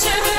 You're